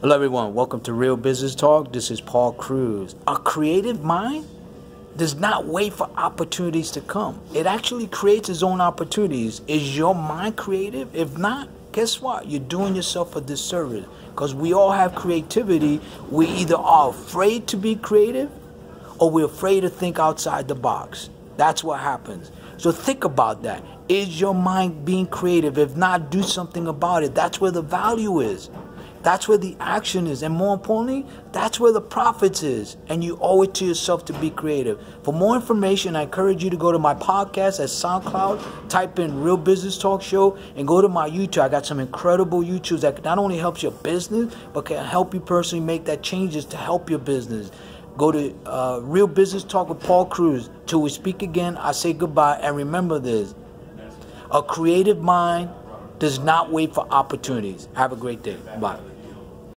Hello, everyone. Welcome to Real Business Talk. This is Paul Cruz. A creative mind does not wait for opportunities to come, it actually creates its own opportunities. Is your mind creative? If not, guess what? You're doing yourself a disservice because we all have creativity. We either are afraid to be creative or we're afraid to think outside the box. That's what happens. So think about that. Is your mind being creative? If not, do something about it. That's where the value is. That's where the action is. And more importantly, that's where the profits is. And you owe it to yourself to be creative. For more information, I encourage you to go to my podcast at SoundCloud, type in Real Business Talk Show, and go to my YouTube. I got some incredible YouTubes that not only helps your business, but can help you personally make that changes to help your business. Go to uh, Real Business Talk with Paul Cruz. Till we speak again, I say goodbye. And remember this a creative mind does not wait for opportunities. Have a great day. Bye.